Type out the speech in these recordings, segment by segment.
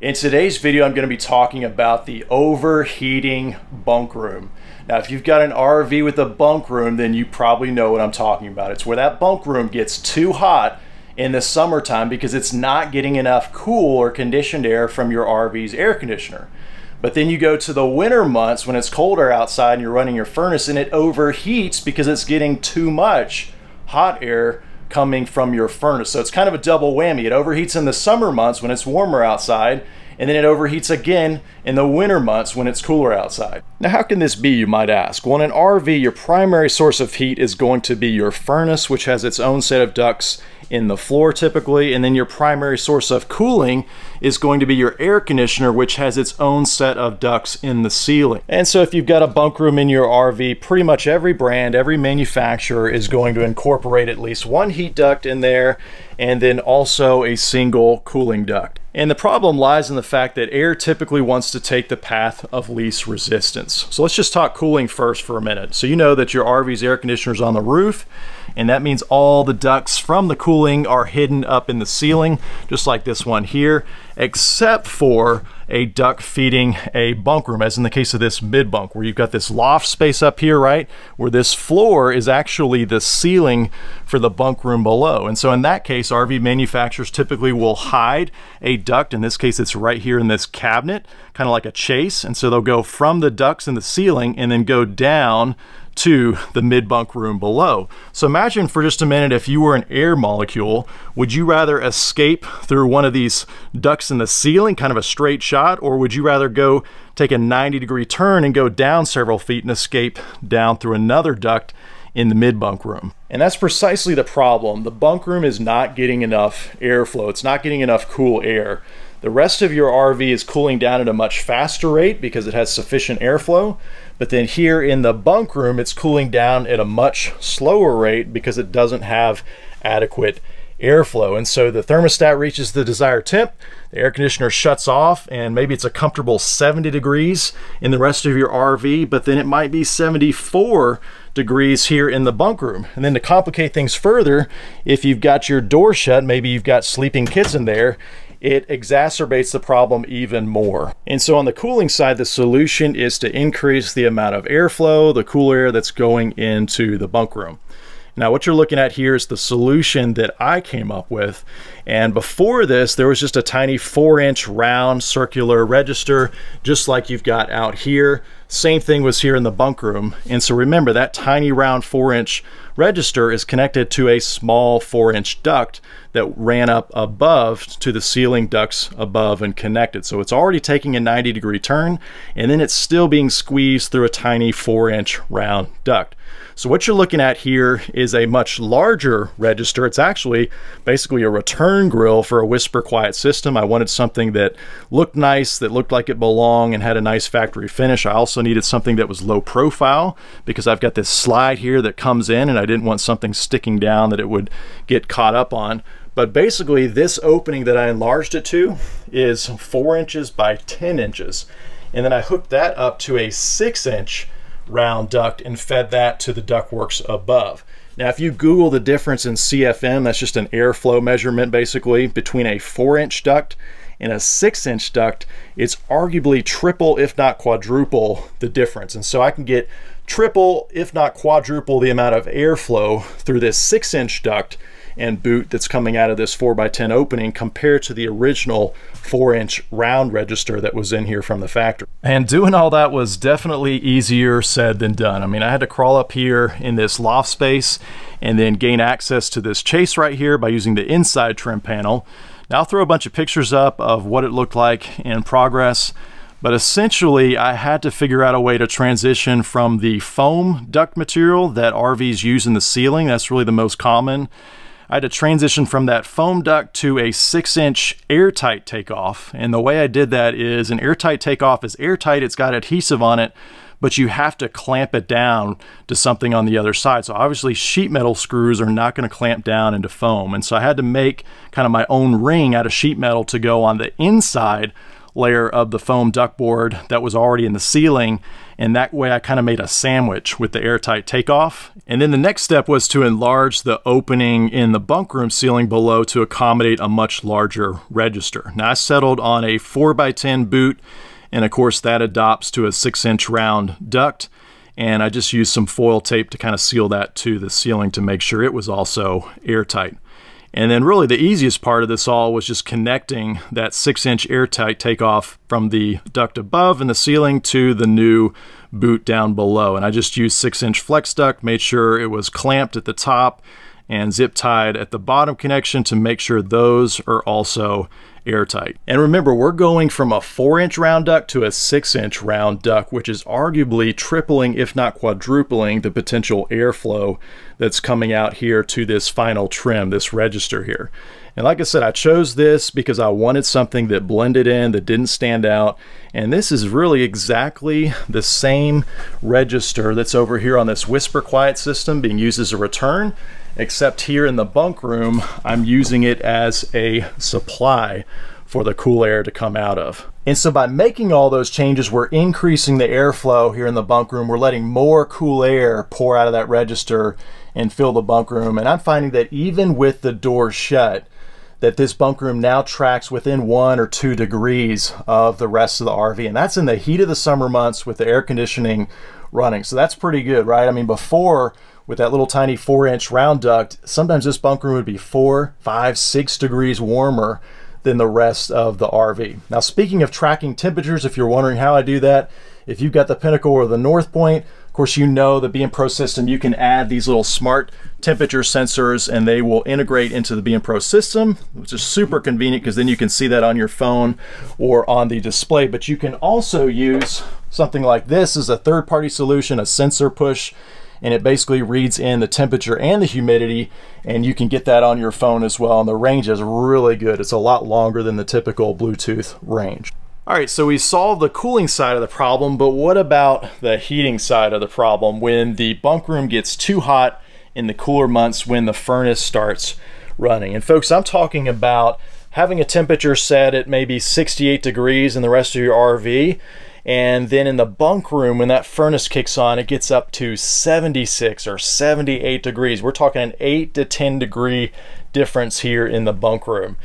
In today's video, I'm going to be talking about the overheating bunk room. Now, if you've got an RV with a bunk room, then you probably know what I'm talking about. It's where that bunk room gets too hot in the summertime because it's not getting enough cool or conditioned air from your RV's air conditioner. But then you go to the winter months when it's colder outside and you're running your furnace and it overheats because it's getting too much hot air coming from your furnace. So it's kind of a double whammy. It overheats in the summer months when it's warmer outside, and then it overheats again in the winter months when it's cooler outside. Now, how can this be, you might ask? Well, in an RV, your primary source of heat is going to be your furnace, which has its own set of ducts in the floor typically, and then your primary source of cooling is going to be your air conditioner, which has its own set of ducts in the ceiling. And so if you've got a bunk room in your RV, pretty much every brand, every manufacturer is going to incorporate at least one heat duct in there, and then also a single cooling duct. And the problem lies in the fact that air typically wants to take the path of least resistance. So let's just talk cooling first for a minute. So you know that your RV's air conditioner is on the roof, and that means all the ducts from the cooling are hidden up in the ceiling, just like this one here, except for a duct feeding a bunk room, as in the case of this mid bunk, where you've got this loft space up here, right? Where this floor is actually the ceiling for the bunk room below. And so in that case, RV manufacturers typically will hide a duct. In this case, it's right here in this cabinet, kind of like a chase. And so they'll go from the ducts in the ceiling and then go down to the mid bunk room below. So imagine for just a minute if you were an air molecule, would you rather escape through one of these ducts in the ceiling, kind of a straight shot, or would you rather go take a 90 degree turn and go down several feet and escape down through another duct in the mid bunk room? And that's precisely the problem. The bunk room is not getting enough airflow. It's not getting enough cool air. The rest of your RV is cooling down at a much faster rate because it has sufficient airflow. But then here in the bunk room, it's cooling down at a much slower rate because it doesn't have adequate airflow. And so the thermostat reaches the desired temp, the air conditioner shuts off, and maybe it's a comfortable 70 degrees in the rest of your RV, but then it might be 74 degrees here in the bunk room. And then to complicate things further, if you've got your door shut, maybe you've got sleeping kids in there, it exacerbates the problem even more. And so on the cooling side, the solution is to increase the amount of airflow, the cool air that's going into the bunk room. Now what you're looking at here is the solution that I came up with. And before this, there was just a tiny four inch round circular register, just like you've got out here. Same thing was here in the bunk room. And so remember that tiny round four inch register is connected to a small four inch duct that ran up above to the ceiling ducts above and connected. So it's already taking a 90 degree turn and then it's still being squeezed through a tiny four inch round duct. So what you're looking at here is a much larger register. It's actually basically a return grill for a whisper quiet system. I wanted something that looked nice, that looked like it belonged and had a nice factory finish. I also needed something that was low profile because I've got this slide here that comes in and I didn't want something sticking down that it would get caught up on. But basically this opening that I enlarged it to is four inches by 10 inches. And then I hooked that up to a six inch round duct and fed that to the ductworks above. Now, if you Google the difference in CFM, that's just an airflow measurement basically between a four inch duct and a six inch duct, it's arguably triple, if not quadruple, the difference. And so I can get triple, if not quadruple, the amount of airflow through this six inch duct and boot that's coming out of this 4x10 opening compared to the original 4 inch round register that was in here from the factory. And doing all that was definitely easier said than done. I mean, I had to crawl up here in this loft space and then gain access to this chase right here by using the inside trim panel. Now I'll throw a bunch of pictures up of what it looked like in progress. But essentially, I had to figure out a way to transition from the foam duct material that RVs use in the ceiling. That's really the most common I had to transition from that foam duct to a six inch airtight takeoff. And the way I did that is an airtight takeoff is airtight, it's got adhesive on it, but you have to clamp it down to something on the other side. So obviously sheet metal screws are not gonna clamp down into foam. And so I had to make kind of my own ring out of sheet metal to go on the inside layer of the foam ductboard that was already in the ceiling. And that way I kind of made a sandwich with the airtight takeoff. And then the next step was to enlarge the opening in the bunk room ceiling below to accommodate a much larger register. Now I settled on a 4x10 boot and of course that adopts to a 6 inch round duct and I just used some foil tape to kind of seal that to the ceiling to make sure it was also airtight. And then really the easiest part of this all was just connecting that six inch airtight takeoff from the duct above and the ceiling to the new boot down below. And I just used six inch flex duct, made sure it was clamped at the top and zip tied at the bottom connection to make sure those are also airtight. And remember, we're going from a four inch round duct to a six inch round duct, which is arguably tripling, if not quadrupling, the potential airflow that's coming out here to this final trim, this register here. And like I said, I chose this because I wanted something that blended in, that didn't stand out. And this is really exactly the same register that's over here on this Whisper Quiet system being used as a return except here in the bunk room, I'm using it as a supply for the cool air to come out of. And so by making all those changes, we're increasing the airflow here in the bunk room. We're letting more cool air pour out of that register and fill the bunk room. And I'm finding that even with the door shut, that this bunk room now tracks within one or two degrees of the rest of the RV. And that's in the heat of the summer months with the air conditioning running. So that's pretty good, right? I mean, before with that little tiny four inch round duct, sometimes this bunk room would be four, five, six degrees warmer than the rest of the RV. Now, speaking of tracking temperatures, if you're wondering how I do that, if you've got the Pinnacle or the North Point, of course, you know the BMPRO system, you can add these little smart temperature sensors and they will integrate into the BMPRO system, which is super convenient because then you can see that on your phone or on the display. But you can also use something like this as a third-party solution, a SensorPush and it basically reads in the temperature and the humidity and you can get that on your phone as well. And the range is really good. It's a lot longer than the typical bluetooth range. All right so we solved the cooling side of the problem but what about the heating side of the problem? When the bunk room gets too hot in the cooler months when the furnace starts running. And folks i'm talking about having a temperature set at maybe 68 degrees in the rest of your rv and then in the bunk room, when that furnace kicks on, it gets up to 76 or 78 degrees. We're talking an 8 to 10 degree difference here in the bunk room.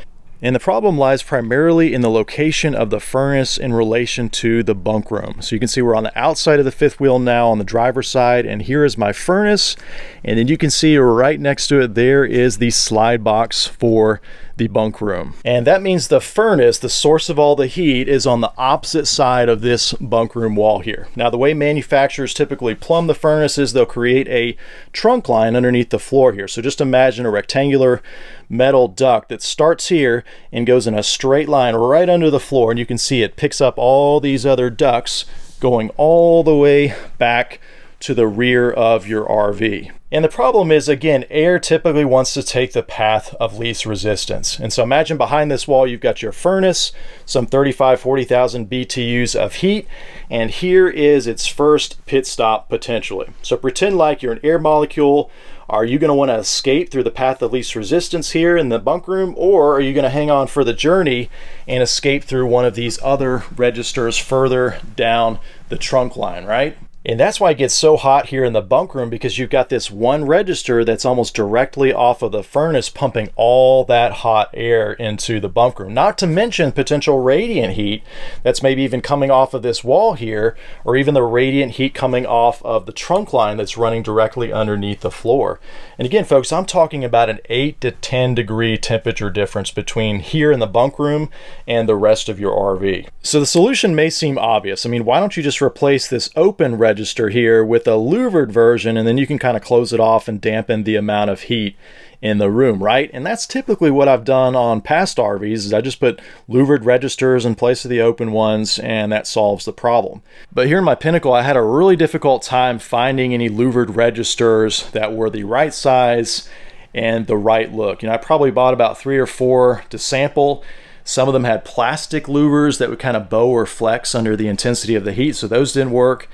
And the problem lies primarily in the location of the furnace in relation to the bunk room. So you can see we're on the outside of the fifth wheel now on the driver's side, and here is my furnace. And then you can see right next to it, there is the slide box for the bunk room. And that means the furnace, the source of all the heat, is on the opposite side of this bunk room wall here. Now the way manufacturers typically plumb the furnace is they'll create a trunk line underneath the floor here. So just imagine a rectangular metal duct that starts here and goes in a straight line right under the floor and you can see it picks up all these other ducts going all the way back to the rear of your RV. And the problem is, again, air typically wants to take the path of least resistance. And so imagine behind this wall, you've got your furnace, some 35, 40,000 BTUs of heat, and here is its first pit stop potentially. So pretend like you're an air molecule. Are you gonna wanna escape through the path of least resistance here in the bunk room, or are you gonna hang on for the journey and escape through one of these other registers further down the trunk line, right? And that's why it gets so hot here in the bunk room because you've got this one register that's almost directly off of the furnace pumping all that hot air into the bunk room. Not to mention potential radiant heat that's maybe even coming off of this wall here or even the radiant heat coming off of the trunk line that's running directly underneath the floor. And again, folks, I'm talking about an 8 to 10 degree temperature difference between here in the bunk room and the rest of your RV. So the solution may seem obvious. I mean, why don't you just replace this open register register here with a louvered version and then you can kind of close it off and dampen the amount of heat in the room, right? And that's typically what I've done on past RVs is I just put louvered registers in place of the open ones and that solves the problem. But here in my Pinnacle, I had a really difficult time finding any louvered registers that were the right size and the right look. You know, I probably bought about three or four to sample some of them had plastic louvers that would kind of bow or flex under the intensity of the heat, so those didn't work.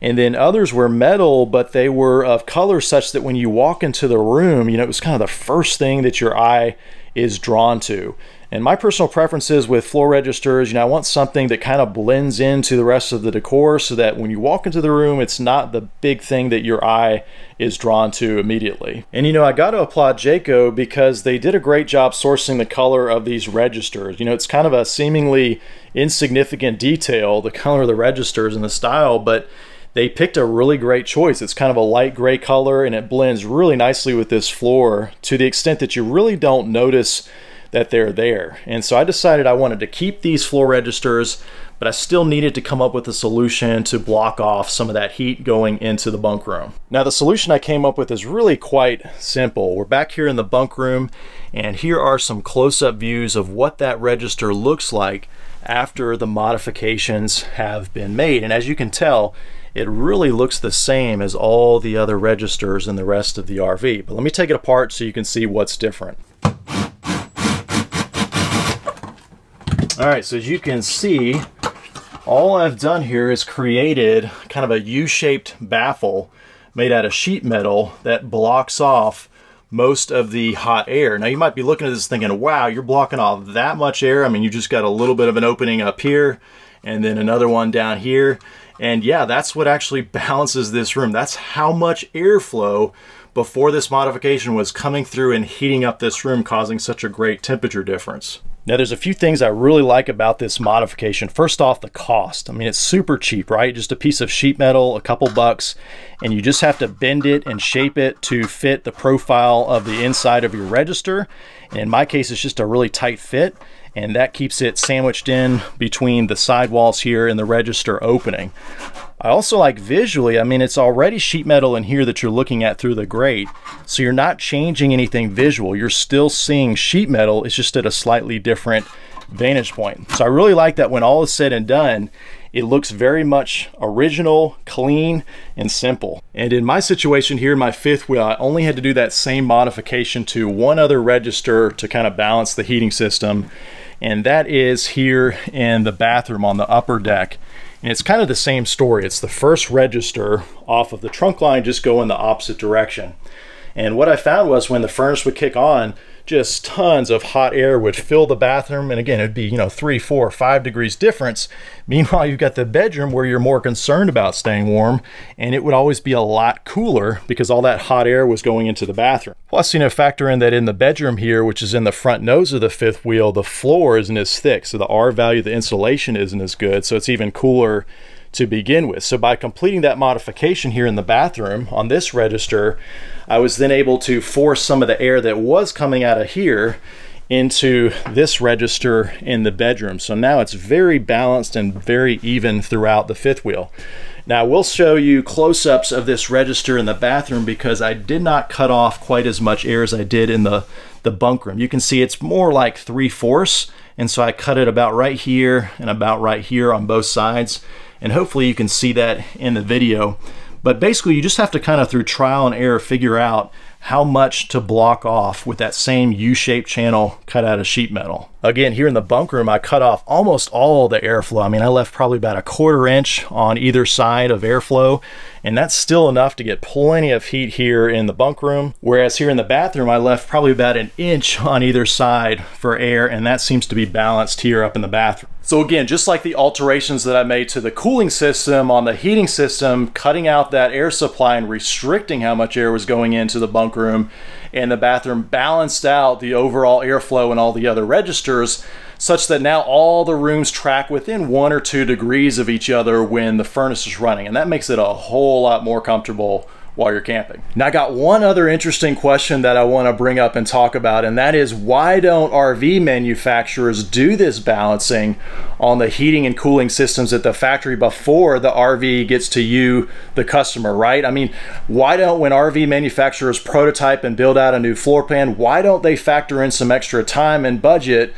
And then others were metal, but they were of color such that when you walk into the room, you know, it was kind of the first thing that your eye is drawn to. And my personal preference is with floor registers, you know, I want something that kind of blends into the rest of the decor so that when you walk into the room, it's not the big thing that your eye is drawn to immediately. And you know, I got to applaud Jayco because they did a great job sourcing the color of these registers. You know, it's kind of a seemingly insignificant detail, the color of the registers and the style, but they picked a really great choice. It's kind of a light gray color and it blends really nicely with this floor to the extent that you really don't notice that they're there. And so I decided I wanted to keep these floor registers, but I still needed to come up with a solution to block off some of that heat going into the bunk room. Now the solution I came up with is really quite simple. We're back here in the bunk room and here are some close-up views of what that register looks like after the modifications have been made. And as you can tell, it really looks the same as all the other registers in the rest of the RV. But let me take it apart so you can see what's different. All right, so as you can see, all I've done here is created kind of a U-shaped baffle made out of sheet metal that blocks off most of the hot air. Now you might be looking at this thinking, wow, you're blocking off that much air. I mean, you just got a little bit of an opening up here and then another one down here. And yeah, that's what actually balances this room. That's how much airflow before this modification was coming through and heating up this room, causing such a great temperature difference. Now there's a few things I really like about this modification. First off, the cost. I mean, it's super cheap, right? Just a piece of sheet metal, a couple bucks, and you just have to bend it and shape it to fit the profile of the inside of your register. And in my case, it's just a really tight fit, and that keeps it sandwiched in between the sidewalls here and the register opening. I also like visually, I mean, it's already sheet metal in here that you're looking at through the grate. So you're not changing anything visual. You're still seeing sheet metal. It's just at a slightly different vantage point. So I really like that when all is said and done, it looks very much original, clean, and simple. And in my situation here my fifth wheel, I only had to do that same modification to one other register to kind of balance the heating system. And that is here in the bathroom on the upper deck. And it's kind of the same story. It's the first register off of the trunk line, just go in the opposite direction. And what I found was when the furnace would kick on, just tons of hot air would fill the bathroom. And again, it'd be, you know, three, four, five degrees difference. Meanwhile, you've got the bedroom where you're more concerned about staying warm and it would always be a lot cooler because all that hot air was going into the bathroom. Plus, you know, factor in that in the bedroom here, which is in the front nose of the fifth wheel, the floor isn't as thick. So the R value, the insulation isn't as good. So it's even cooler to begin with. So by completing that modification here in the bathroom on this register, I was then able to force some of the air that was coming out of here into this register in the bedroom. So now it's very balanced and very even throughout the fifth wheel. Now we'll show you close-ups of this register in the bathroom because I did not cut off quite as much air as I did in the, the bunk room. You can see it's more like three-fourths and so I cut it about right here and about right here on both sides and hopefully you can see that in the video. But basically you just have to kind of through trial and error figure out how much to block off with that same U-shaped channel cut out of sheet metal. Again, here in the bunk room, I cut off almost all the airflow. I mean, I left probably about a quarter inch on either side of airflow, and that's still enough to get plenty of heat here in the bunk room. Whereas here in the bathroom, I left probably about an inch on either side for air, and that seems to be balanced here up in the bathroom. So again, just like the alterations that I made to the cooling system on the heating system, cutting out that air supply and restricting how much air was going into the bunk room, and the bathroom balanced out the overall airflow and all the other registers such that now all the rooms track within one or two degrees of each other when the furnace is running. And that makes it a whole lot more comfortable while you're camping. Now I got one other interesting question that I want to bring up and talk about and that is why don't RV manufacturers do this balancing on the heating and cooling systems at the factory before the RV gets to you the customer right I mean why don't when RV manufacturers prototype and build out a new floor plan why don't they factor in some extra time and budget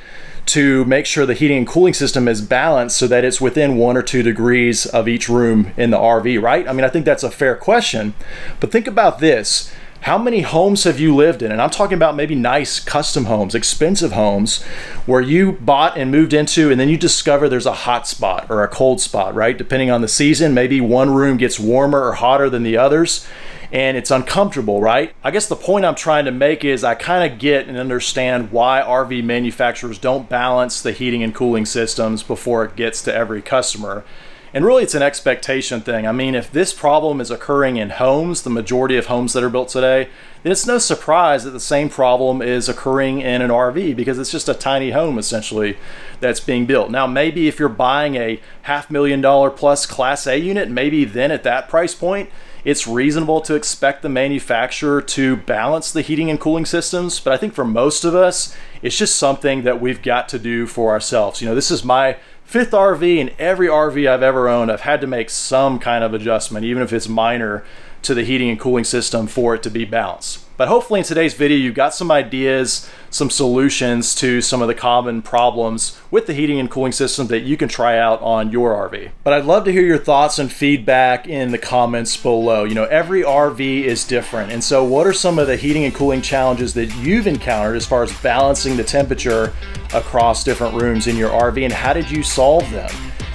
to make sure the heating and cooling system is balanced so that it's within one or two degrees of each room in the RV, right? I mean, I think that's a fair question. But think about this. How many homes have you lived in? And I'm talking about maybe nice custom homes, expensive homes, where you bought and moved into, and then you discover there's a hot spot or a cold spot, right? Depending on the season, maybe one room gets warmer or hotter than the others and it's uncomfortable, right? I guess the point I'm trying to make is I kind of get and understand why RV manufacturers don't balance the heating and cooling systems before it gets to every customer. And really, it's an expectation thing. I mean, if this problem is occurring in homes, the majority of homes that are built today, then it's no surprise that the same problem is occurring in an RV because it's just a tiny home essentially that's being built. Now, maybe if you're buying a half million dollar plus Class A unit, maybe then at that price point, it's reasonable to expect the manufacturer to balance the heating and cooling systems. But I think for most of us, it's just something that we've got to do for ourselves. You know, this is my fifth RV and every RV I've ever owned, I've had to make some kind of adjustment, even if it's minor, to the heating and cooling system for it to be balanced. But hopefully in today's video, you got some ideas, some solutions to some of the common problems with the heating and cooling system that you can try out on your RV. But I'd love to hear your thoughts and feedback in the comments below. You know, every RV is different. And so what are some of the heating and cooling challenges that you've encountered as far as balancing the temperature across different rooms in your RV and how did you solve them?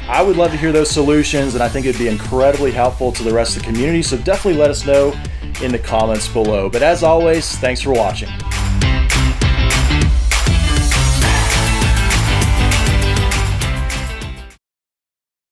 I would love to hear those solutions and I think it'd be incredibly helpful to the rest of the community. So definitely let us know in the comments below. But as always, thanks for watching.